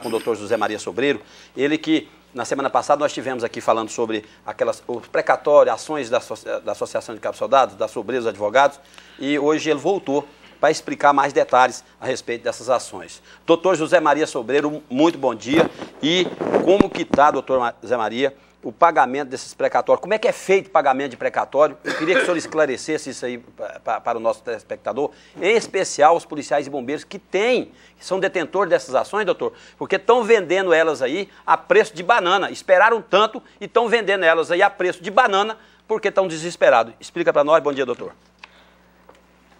com o doutor José Maria Sobreiro, ele que na semana passada nós tivemos aqui falando sobre aquelas, o precatório, ações da, da Associação de Cabos Soldados, da Sobreiros Advogados, e hoje ele voltou para explicar mais detalhes a respeito dessas ações. Doutor José Maria Sobreiro, muito bom dia. E como que está, doutor José Maria, o pagamento desses precatórios. Como é que é feito o pagamento de precatório? Eu queria que o senhor esclarecesse isso aí para, o nosso telespectador, em especial os policiais e bombeiros que têm, que são detentores dessas ações, doutor, porque estão vendendo elas aí a preço de banana. Esperaram tanto e estão vendendo elas aí a preço de banana porque estão desesperados. Explica para nós. Bom dia, doutor.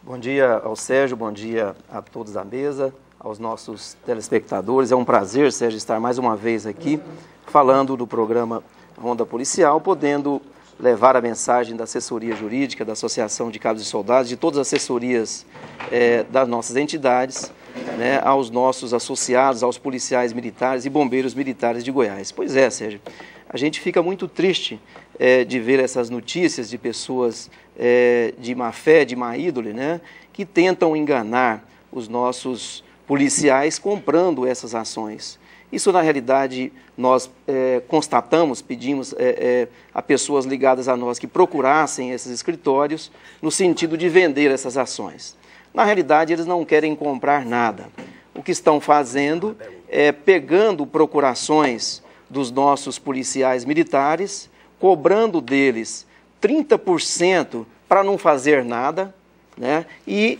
Bom dia ao Sérgio, bom dia a todos da mesa, aos nossos telespectadores. É um prazer, Sérgio, estar mais uma vez aqui falando do programa Ronda Policial, podendo levar a mensagem da assessoria jurídica, da Associação de Cabos e Soldados, de todas as assessorias é, das nossas entidades, né, aos nossos associados, aos policiais militares e bombeiros militares de Goiás. Pois é, Sérgio, a gente fica muito triste é, de ver essas notícias de pessoas é, de má fé, de má índole, né, que tentam enganar os nossos policiais comprando essas ações. Isso, na realidade, nós é, constatamos, pedimos é, é, a pessoas ligadas a nós que procurassem esses escritórios no sentido de vender essas ações. Na realidade, eles não querem comprar nada. O que estão fazendo é pegando procurações dos nossos policiais militares, cobrando deles 30% para não fazer nada, né? e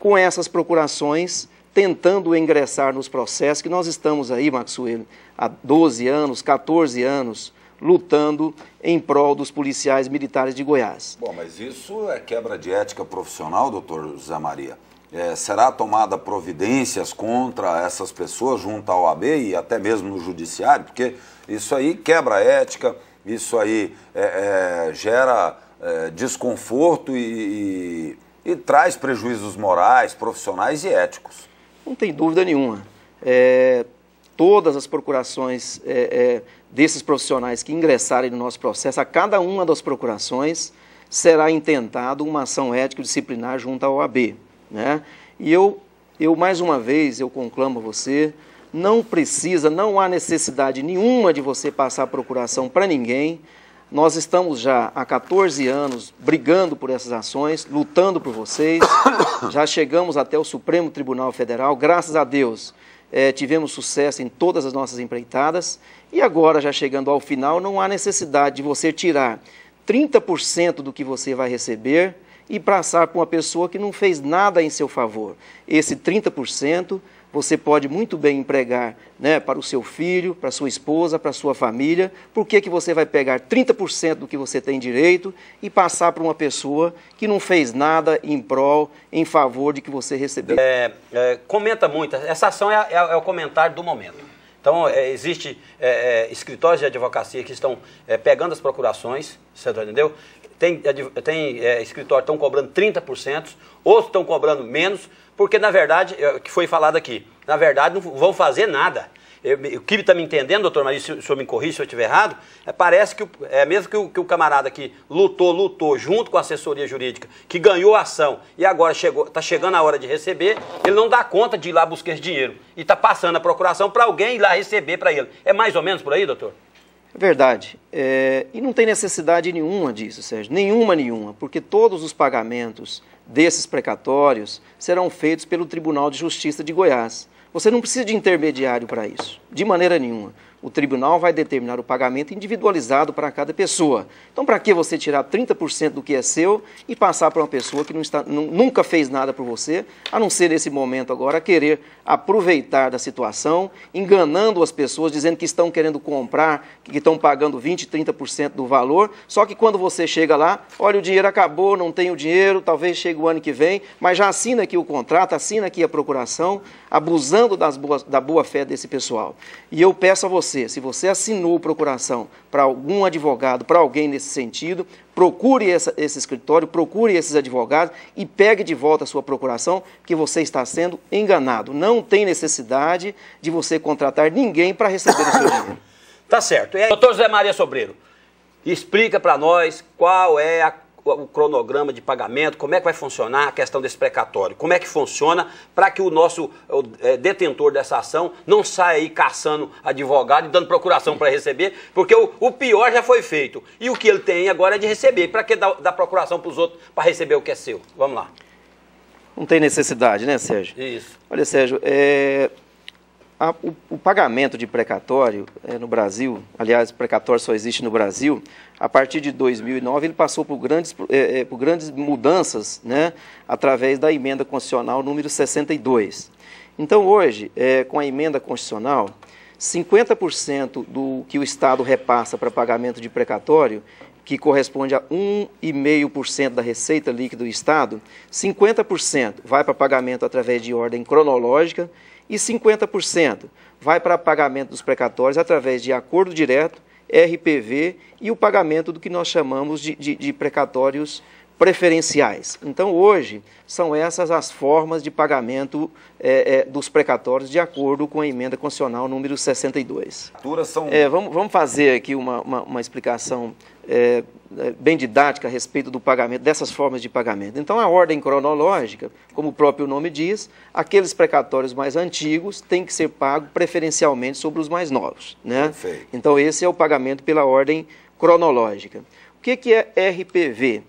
com essas procurações tentando ingressar nos processos que nós estamos aí, Maxwell, há 12 anos, 14 anos, lutando em prol dos policiais militares de Goiás. Bom, mas isso é quebra de ética profissional, doutor José Maria. É, será tomada providências contra essas pessoas junto à OAB e até mesmo no judiciário? Porque isso aí quebra a ética, isso aí é, é, gera é, desconforto e, e, e traz prejuízos morais, profissionais e éticos. Não tem dúvida nenhuma. É, todas as procurações é, é, desses profissionais que ingressarem no nosso processo, a cada uma das procurações será intentado uma ação ética disciplinar junto à OAB. Né? E eu, eu, mais uma vez, eu conclamo a você, não precisa, não há necessidade nenhuma de você passar procuração para ninguém, nós estamos já há 14 anos brigando por essas ações, lutando por vocês. Já chegamos até o Supremo Tribunal Federal, graças a Deus. É, tivemos sucesso em todas as nossas empreitadas e agora, já chegando ao final, não há necessidade de você tirar 30% do que você vai receber e passar para uma pessoa que não fez nada em seu favor. Esse 30% você pode muito bem empregar né, para o seu filho, para a sua esposa, para a sua família. Por que, que você vai pegar 30% do que você tem direito e passar para uma pessoa que não fez nada em prol, em favor de que você recebeu? É, é, comenta muito, essa ação é, é, é, o comentário do momento. Então, é, existe é, é, escritórios de advocacia que estão pegando as procurações, você entendeu? Tem, tem escritórios que estão cobrando 30%, outros estão cobrando menos, porque, na verdade, é o que foi falado aqui, na verdade não vão fazer nada. Eu, o que está me entendendo, doutor Maria, se o senhor me corrija se eu estiver errado, é, parece que, é, mesmo que o, que o camarada que lutou, lutou junto com a assessoria jurídica, que ganhou a ação e agora está chegando a hora de receber, ele não dá conta de ir lá buscar esse dinheiro. E está passando a procuração para alguém ir lá receber para ele. É mais ou menos por aí, doutor? É verdade. É, e não tem necessidade nenhuma disso, Sérgio. Nenhuma, nenhuma. Porque todos os pagamentos desses precatórios serão feitos pelo Tribunal de Justiça de Goiás. Você não precisa de intermediário para isso, de maneira nenhuma o tribunal vai determinar o pagamento individualizado para cada pessoa. Então, para que você tirar 30% do que é seu e passar para uma pessoa que está, nunca fez nada por você, a não ser nesse momento agora querer aproveitar da situação, enganando as pessoas, dizendo que estão querendo comprar, que estão pagando 20%, 30% do valor, só que quando você chega lá, olha, o dinheiro acabou, não tenho dinheiro, talvez chegue o ano que vem, mas já assina aqui o contrato, assina aqui a procuração, abusando das boas, da boa fé desse pessoal. E eu peço a você, você, se você assinou procuração para algum advogado, para alguém nesse sentido, procure essa, esse escritório, procure esses advogados e pegue de volta a sua procuração, que você está sendo enganado. Não tem necessidade de você contratar ninguém para receber o seu dinheiro. Tá certo. E aí, doutor José Maria Sobreiro, explica para nós qual é a o cronograma de pagamento, como é que vai funcionar a questão desse precatório, como é que funciona para que o nosso o, é, detentor dessa ação não saia aí caçando advogado e dando procuração para receber, porque o, o, pior já foi feito. E o que ele tem agora é de receber. Para que dar, dar procuração para os outros para receber o que é seu? Vamos lá. Não tem necessidade, né, Sérgio? Isso. Olha, Sérgio, é, a, o, o, pagamento de precatório é, no Brasil, aliás, precatório só existe no Brasil, a partir de 2009 ele passou por grandes, é, é, por grandes mudanças né, através da emenda constitucional número 62. Então, hoje, é, com a emenda constitucional, 50% do que o Estado repassa para pagamento de precatório, que corresponde a 1,5% da receita líquida do Estado, 50% vai para pagamento através de ordem cronológica e 50% vai para pagamento dos precatórios através de acordo direto, RPV e o pagamento do que nós chamamos de, de, de precatórios preferenciais. Então, hoje, são essas as formas de pagamento é, é, dos precatórios de acordo com a emenda constitucional número 62. São... É, vamos, vamos fazer aqui uma, uma, uma explicação é, é, bem didática a respeito do pagamento, dessas formas de pagamento. Então, a ordem cronológica, como o próprio nome diz, aqueles precatórios mais antigos têm que ser pagos preferencialmente sobre os mais novos. Né? Então, esse é o pagamento pela ordem cronológica. O que, que é RPV?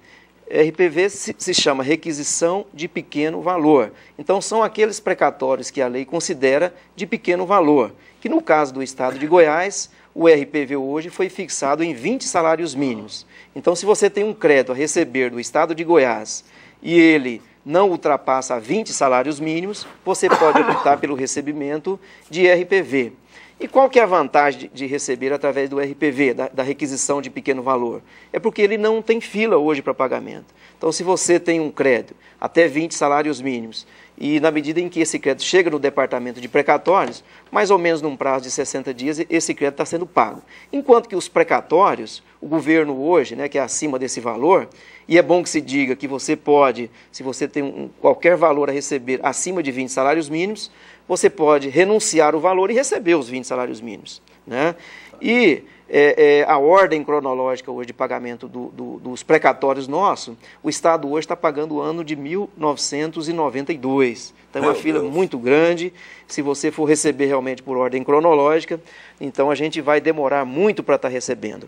RPV se, se, chama requisição de pequeno valor. Então, são aqueles precatórios que a lei considera de pequeno valor, que no caso do Estado de Goiás, o RPV hoje foi fixado em 20 salários mínimos. Então, se você tem um crédito a receber do Estado de Goiás e ele não ultrapassa 20 salários mínimos, você pode optar pelo recebimento de RPV. E qual que é a vantagem de receber através do RPV, da, da, requisição de pequeno valor? É porque ele não tem fila hoje para pagamento. Então, se você tem um crédito até 20 salários mínimos, e na medida em que esse crédito chega no departamento de precatórios, mais ou menos num prazo de 60 dias, esse crédito está sendo pago. Enquanto que os precatórios, o governo hoje, né, que é acima desse valor, e é bom que se diga que você pode, se você tem um, qualquer valor a receber acima de 20 salários mínimos, você pode renunciar o valor e receber os 20 salários mínimos. Né? E é, é, a ordem cronológica hoje de pagamento do, do, dos precatórios nosso, o Estado hoje está pagando o ano de 1992. Então é uma Meu fila Deus. muito grande. Se você for receber realmente por ordem cronológica, então a gente vai demorar muito para estar tá recebendo.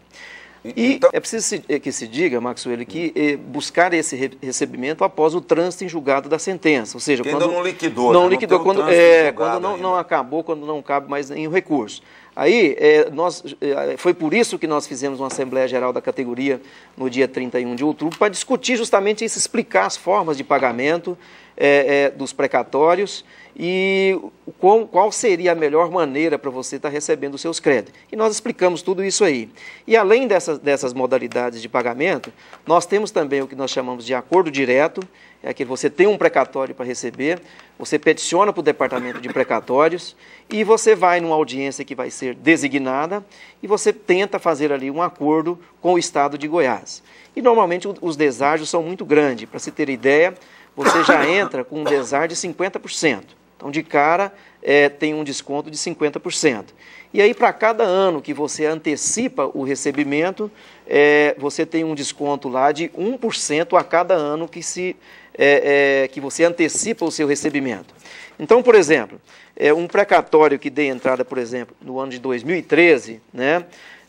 E então... é preciso eh, que se diga, Maxwell, que eh, buscar esse re recebimento após o trânsito em julgado da sentença. Ou seja, quando não liquidou. Não né? liquidou, não quando, é, quando não, não, acabou, quando não cabe mais em recurso. Aí, é, nós, é, foi por isso que nós fizemos uma Assembleia Geral da categoria no dia 31 de outubro, para discutir justamente isso, explicar as formas de pagamento é, é dos precatórios e qual, qual seria a melhor maneira para você estar tá recebendo os seus créditos. E nós explicamos tudo isso aí. E além dessas, dessas modalidades de pagamento, nós temos também o que nós chamamos de acordo direto, é que você tem um precatório para receber, você peticiona para o departamento de precatórios e você vai numa audiência que vai ser designada e você tenta fazer ali um acordo com o Estado de Goiás. E normalmente os deságios são muito grandes. Para se ter ideia, você já entra com um deságio de 50%. Então, de cara, é, tem um desconto de 50%. E aí, para cada ano que você antecipa o recebimento, é, você tem um desconto lá de 1% a cada ano que, se, é, é, que você antecipa o seu recebimento. Então, por exemplo, é, um precatório que dê entrada, por exemplo, no ano de 2013, né,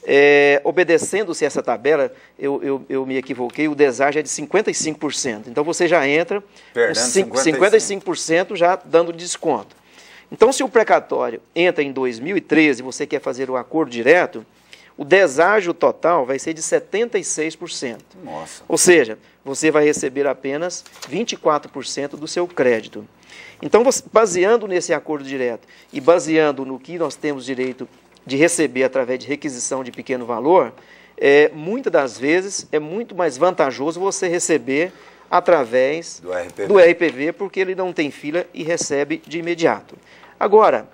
é, obedecendo-se essa tabela, eu, eu, eu, me equivoquei, o deságio é de 55%. Então você já entra Perdendo com 55%, 55% já dando desconto. Então, se o precatório entra em 2013 e você quer fazer o acordo direto, o deságio total vai ser de 76%. Nossa. Ou seja, você vai receber apenas 24% do seu crédito. Então, baseando nesse acordo direto e baseando no que nós temos direito de receber através de requisição de pequeno valor, é, muitas das vezes é muito mais vantajoso você receber através do RPV. do RPV, porque ele não tem fila e recebe de imediato. Agora,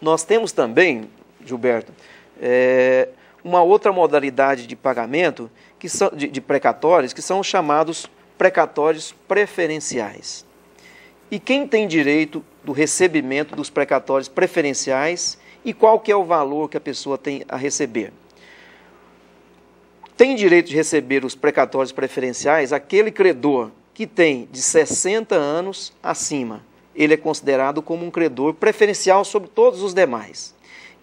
nós temos também, Gilberto, é, uma outra modalidade de pagamento que são, de, de precatórios, que são os chamados precatórios preferenciais. E quem tem direito do recebimento dos precatórios preferenciais e qual que é o valor que a pessoa tem a receber. tem direito de receber os precatórios preferenciais aquele credor que tem de 60 anos acima. Ele é considerado como um credor preferencial sobre todos os demais.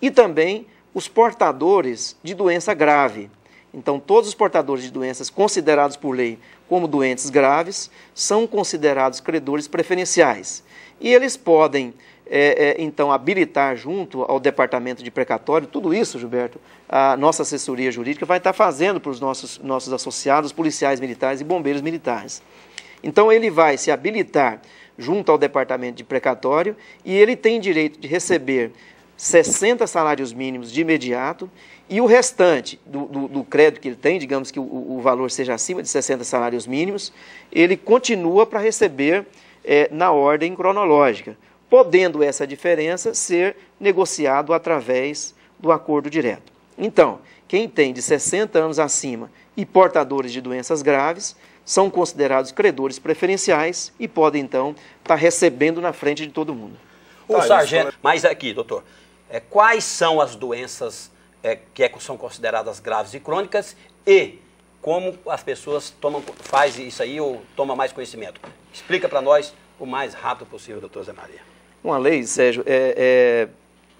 E também os portadores de doença grave. Então, todos os portadores de doenças considerados por lei como doentes graves são considerados credores preferenciais. E eles podem é, é, então, habilitar junto ao departamento de precatório, tudo isso, Gilberto, a nossa assessoria jurídica vai estar fazendo para os nossos, nossos associados, policiais militares e bombeiros militares. Então, ele vai se habilitar junto ao departamento de precatório e ele tem direito de receber 60 salários mínimos de imediato e o restante do, do, do crédito que ele tem, digamos que o, o, valor seja acima de 60 salários mínimos, ele continua para receber é, na ordem cronológica podendo essa diferença ser negociado através do acordo direto. Então, quem tem de 60 anos acima e portadores de doenças graves são considerados credores preferenciais e podem então estar tá recebendo na frente de todo mundo. O tá, sargento, mas aqui, doutor, é, quais são as doenças é, que é, são consideradas graves e crônicas e como as pessoas tomam, faz isso aí ou toma mais conhecimento? Explica para nós o mais rápido possível, doutor Zé Maria. Uma lei, Sérgio, é, é,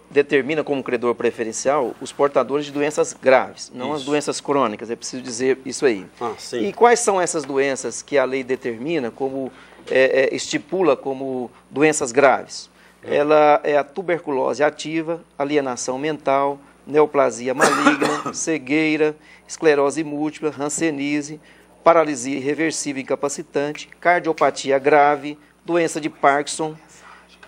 determina como credor preferencial os portadores de doenças graves, não isso. as doenças crônicas, é preciso dizer isso aí. Ah, e quais são essas doenças que a lei determina como, é, é estipula como doenças graves? É. Ela é a tuberculose ativa, alienação mental, neoplasia maligna, cegueira, esclerose múltipla, hanseníase, paralisia irreversível incapacitante, cardiopatia grave, doença de Parkinson,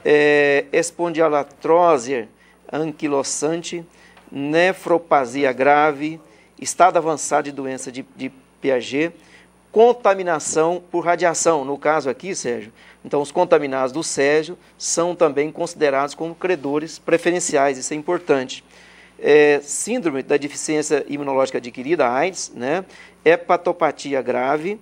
é, espondiolatrose anquilosante, nefropatia grave, estado avançado de doença de, de Piaget, contaminação por radiação. No caso aqui, Sérgio, então os contaminados do Sérgio são também considerados como credores preferenciais, isso é importante. É, síndrome da deficiência imunológica adquirida, AIDS, né? hepatopatia grave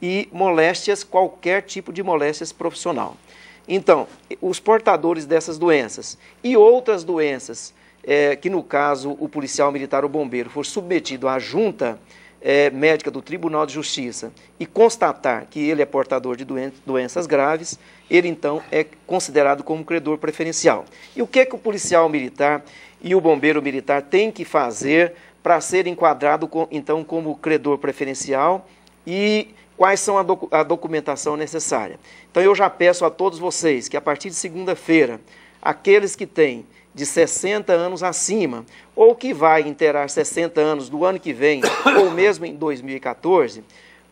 e moléstias, qualquer tipo de moléstias profissional. Então, os portadores dessas doenças e outras doenças, é, que no caso o policial militar ou bombeiro for submetido à junta é, médica do Tribunal de Justiça e constatar que ele é portador de doen doenças graves, ele então é considerado como credor preferencial. E o que, é que o policial militar e o bombeiro militar têm que fazer para ser enquadrado com, então como credor preferencial e quais são a, a documentação necessária. Então eu já peço a todos vocês que a partir de segunda-feira, aqueles que têm de 60 anos acima, ou que vai interar 60 anos do ano que vem, ou mesmo em 2014,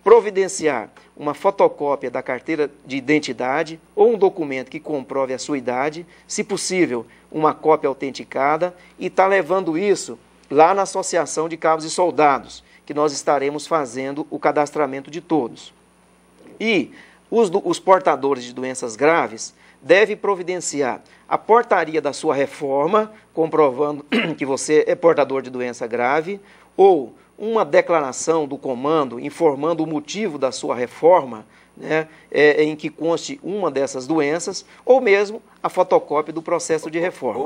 providenciar uma fotocópia da carteira de identidade ou um documento que comprove a sua idade, se possível, uma cópia autenticada, e está levando isso lá na Associação de Cabos e Soldados, que nós estaremos fazendo o cadastramento de todos. E os, os portadores de doenças graves devem providenciar a portaria da sua reforma, comprovando que você é portador de doença grave, ou uma declaração do comando informando o motivo da sua reforma, né, é, em que conste uma dessas doenças, ou mesmo a fotocópia do processo de reforma.